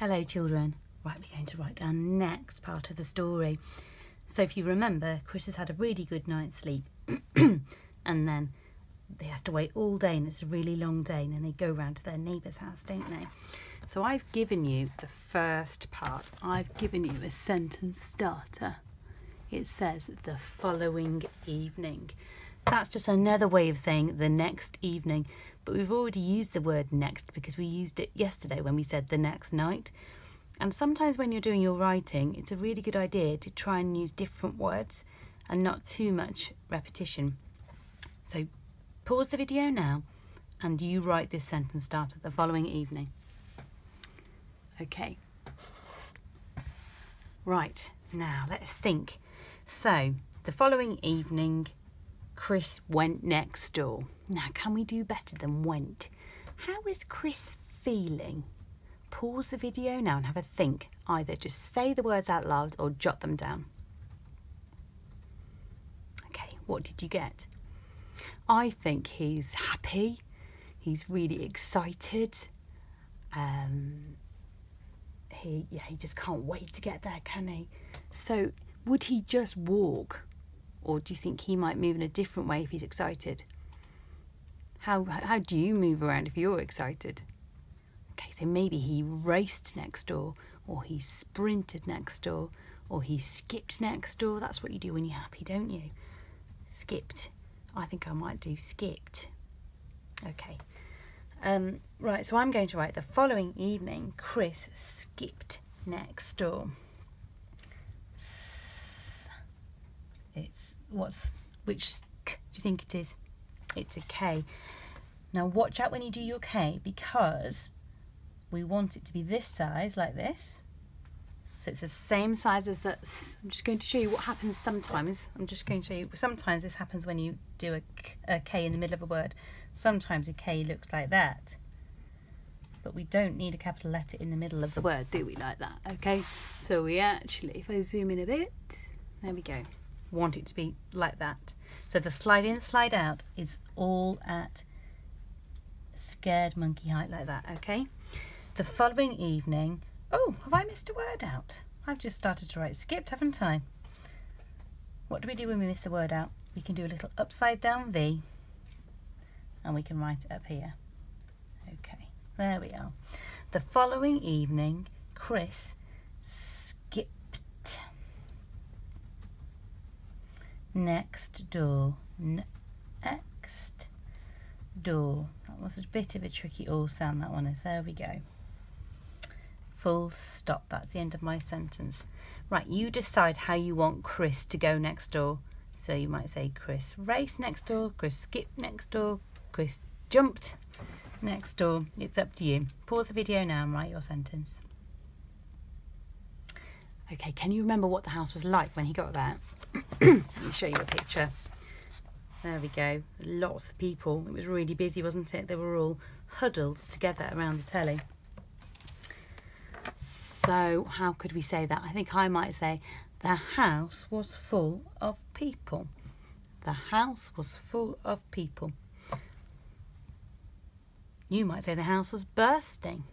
Hello, children. Right, we're going to write down next part of the story. So, if you remember, Chris has had a really good night's sleep, and then he has to wait all day, and it's a really long day, and then they go round to their neighbour's house, don't they? So, I've given you the first part. I've given you a sentence starter. It says the following evening. That's just another way of saying the next evening but we've already used the word next because we used it yesterday when we said the next night. And sometimes when you're doing your writing, it's a really good idea to try and use different words and not too much repetition. So pause the video now and you write this sentence starter the following evening. Okay. Right, now let's think. So, the following evening, Chris went next door. Now, can we do better than went? How is Chris feeling? Pause the video now and have a think. Either just say the words out loud or jot them down. Okay, what did you get? I think he's happy. He's really excited. Um, he, yeah, he just can't wait to get there, can he? So, would he just walk? Or do you think he might move in a different way if he's excited? How, how do you move around if you're excited? Okay, so maybe he raced next door, or he sprinted next door, or he skipped next door. That's what you do when you're happy, don't you? Skipped. I think I might do skipped. Okay. Um, right, so I'm going to write the following evening, Chris skipped next door. It's what's which do you think it is? It's a K. Now watch out when you do your K because we want it to be this size like this. So it's the same size as that. I'm just going to show you what happens sometimes. I'm just going to show you. Sometimes this happens when you do a, a K in the middle of a word. Sometimes a K looks like that. But we don't need a capital letter in the middle of the word, do we, like that? Okay, so we actually, if I zoom in a bit, there we go want it to be like that. So the slide in, slide out is all at scared monkey height like that, okay? The following evening, oh, have I missed a word out? I've just started to write skipped, haven't I? What do we do when we miss a word out? We can do a little upside down V and we can write it up here. Okay, there we are. The following evening, Chris next door, next door. That was a bit of a tricky all sound that one is. There we go. Full stop. That's the end of my sentence. Right, you decide how you want Chris to go next door. So you might say Chris raced next door, Chris skipped next door, Chris jumped next door. It's up to you. Pause the video now and write your sentence. Okay, can you remember what the house was like when he got there? Let me show you a picture. There we go. Lots of people. It was really busy, wasn't it? They were all huddled together around the telly. So how could we say that? I think I might say the house was full of people. The house was full of people. You might say the house was bursting.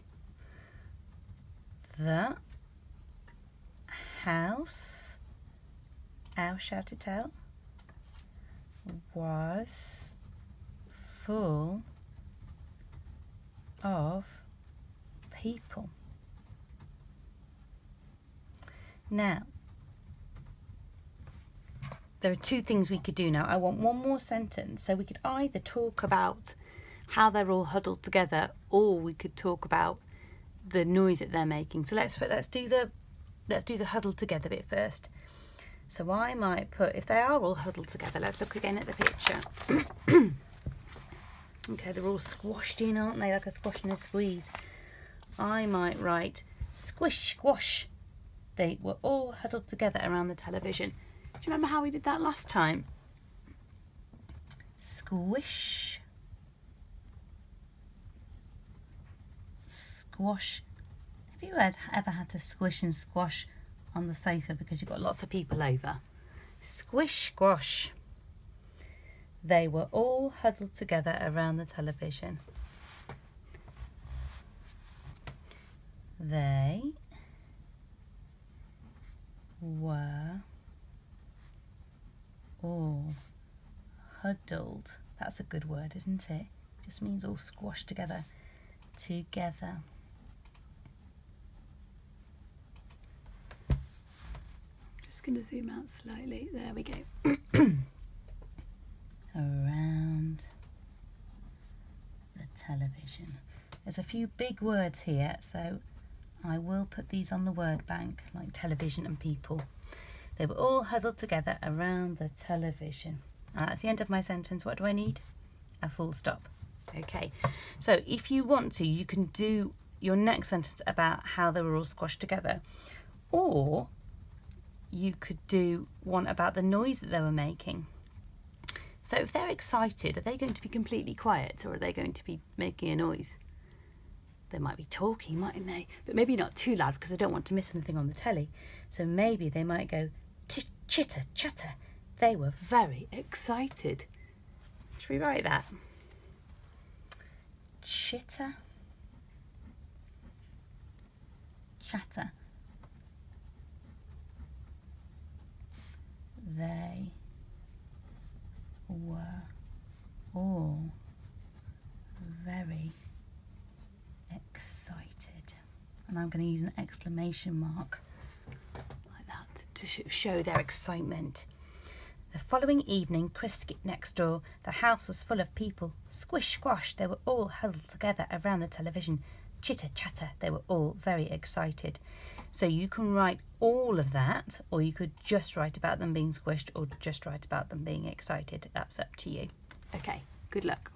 The house Ow shouted out, was full of people. Now, there are two things we could do now. I want one more sentence. So we could either talk about how they're all huddled together or we could talk about the noise that they're making. So let's let's do the let's do the huddled together bit first. So I might put, if they are all huddled together, let's look again at the picture. okay, they're all squashed in, aren't they? Like a squash and a squeeze. I might write squish squash. They were all huddled together around the television. Do you remember how we did that last time? Squish. Squash. Have you ever had to squish and squash on the sofa because you've got lots of people over. Squish squash. They were all huddled together around the television. They were all huddled. That's a good word, isn't it? Just means all squashed together. Together. Just going to zoom out slightly. There we go. Around the television. There's a few big words here, so I will put these on the word bank, like television and people. They were all huddled together around the television. And that's the end of my sentence. What do I need? A full stop. Okay, so if you want to, you can do your next sentence about how they were all squashed together. Or you could do one about the noise that they were making. So if they're excited, are they going to be completely quiet or are they going to be making a noise? They might be talking, mightn't they? But maybe not too loud because they don't want to miss anything on the telly. So maybe they might go chitter, chatter. They were very excited. Should we write that? Chitter, chatter. They were all very excited. And I'm going to use an exclamation mark like that to show their excitement. The following evening, Chris skipped next door. The house was full of people. Squish squash, they were all huddled together around the television. Chitter chatter, they were all very excited. So you can write all of that, or you could just write about them being squished, or just write about them being excited. That's up to you. Okay, good luck.